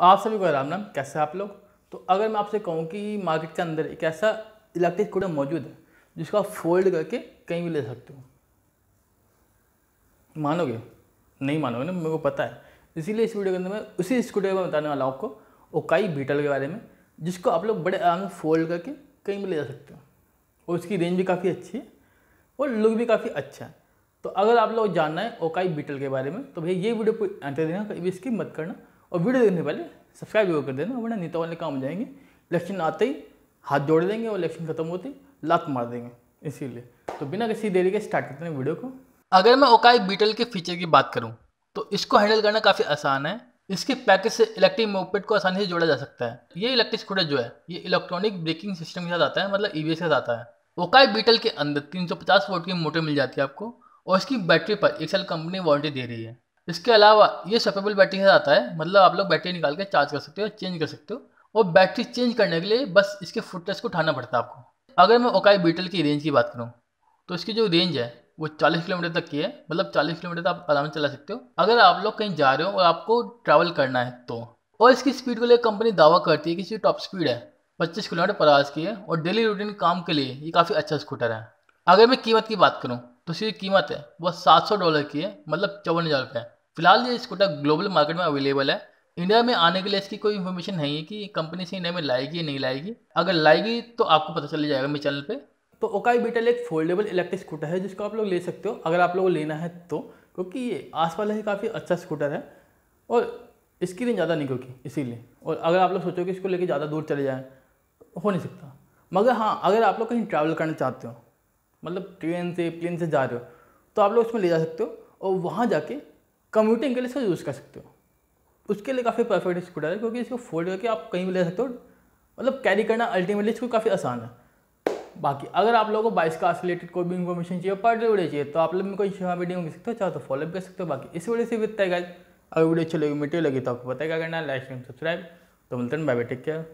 आप सभी को राम नाम कैसे आप लोग? तो अगर मैं आपसे कहूँ कि मार्केट के अंदर एक ऐसा इलेक्ट्रिक स्कूटर मौजूद है, जिसको आप फोल्ड करके कहीं भी ले सकते हो। मानोगे? नहीं मानोगे ना, मेरे को पता है। इसीलिए इस वीडियो के अंदर मैं उसी स्कूटर में बताने वाला हूँ आपको ओकाई बीटल के बारे में, जिसको आप लोग बड़े आराम से फोल्ड करके कहीं भी ले जा सकते हो। और उसकी रेंज भी काफ़ी अच्छी है, और लुक भी काफ़ी अच्छा है। तो अगर आप लोग जानना है ओकाई बीटल के बारे में तो भैया ये वीडियो एंटर देना कभी इसकी मत करना। और वीडियो देखने पहले सब्सक्राइब ज़रूर कर देना, वरना नीता वाले काम हो जाएँगे। इलेक्शन आते ही हाथ जोड़ देंगे और इलेक्शन खत्म होते ही लात मार देंगे, इसीलिए। तो बिना किसी देरी के स्टार्ट करते हैं वीडियो को। अगर मैं ओकाई बीटल के फीचर की बात करूँ तो इसको हैंडल करना काफ़ी आसान है। इसके पैकेज से इलेक्ट्रिक मोपेड को आसानी से जोड़ा जा सकता है। ये इलेक्ट्रिक स्कूटर जो है, ये इलेक्ट्रॉनिक ब्रेकिंग सिस्टम के साथ आता है मतलब ईवीएस के साथ आता है। ओकाई बीटल के अंदर 350 वोल्ट की मोटर मिल जाती है आपको, और इसकी बैटरी पर एक साल कंपनी वारंटी दे रही है। इसके अलावा ये सपेबल बैटरी के साथ आता है मतलब आप लोग बैटरी निकाल के चार्ज कर सकते हो चेंज कर सकते हो। और बैटरी चेंज करने के लिए बस इसके फुटनेस को उठाना पड़ता है आपको। अगर मैं ओकाई बीटल की रेंज की बात करूँ तो इसकी जो रेंज है, वो 40 किलोमीटर तक की है मतलब 40 किलोमीटर तक आप आराम से चला सकते हो। अगर आप लोग कहीं जा रहे हो और आपको ट्रैवल करना है तो। और इसकी स्पीड को लेकर कंपनी दावा करती है कि इसकी टॉप स्पीड है 25 किलोमीटर पर आवर्स की है, और डेली रूटीन काम के लिए ये काफ़ी अच्छा स्कूटर है। अगर मैं कीमत की बात करूँ तो इसकी कीमत है वह सात सौ डॉलर की है मतलब चौवन हज़ार रुपये फ़िलहाल ये स्कूटर ग्लोबल मार्केट में अवेलेबल है। इंडिया में आने के लिए इसकी कोई इन्फॉर्मेशन नहीं है कि कंपनी से इंडिया में लाएगी या नहीं लाएगी। अगर लाएगी तो आपको पता चल जाएगा मेरे चैनल पे। तो ओकाई बीटल एक फोल्डेबल इलेक्ट्रिक स्कूटर है, जिसको आप लोग ले सकते हो, अगर आप लोगों लेना है तो क्योंकि ये आस वाला ही काफ़ी अच्छा स्कूटर है और इसकी रेंज ज़्यादा नहीं क्योंकि, इसीलिए। और अगर आप लोग सोचो कि इसको लेके ज़्यादा दूर चले जाएँ, हो नहीं सकता। मगर हाँ अगर आप लोग कहीं ट्रैवल करना चाहते हो मतलब ट्रेन से प्लेन से जा रहे हो तो आप लोग इसमें ले जा सकते हो और वहाँ जाके कम्यूटिंग के लिए इसका यूज़ कर सकते हो। उसके लिए काफ़ी परफेक्ट स्कूटर है, क्योंकि इसको फोल्ड करके आप कहीं भी ले सकते हो। मतलब कैरी करना अल्टीमेटली इसको काफ़ी आसान है। बाकी अगर आप लोगों को बाइस का रिलेटेड कोई भी इन्फॉर्मेशन चाहिए, पर डे वीडियो चाहिए तो आप लोग में कोई वीडियो कर सकते हो, चाहे तो फॉलो कर सकते हो। बाकी इस वीडियो से भी इतना अगर वीडियो अच्छी लगी मीटिंग लगी तो आपको पता क्या करना है। लाइक सब्सक्राइब तो मिलते हैं बाय बाय टेक केयर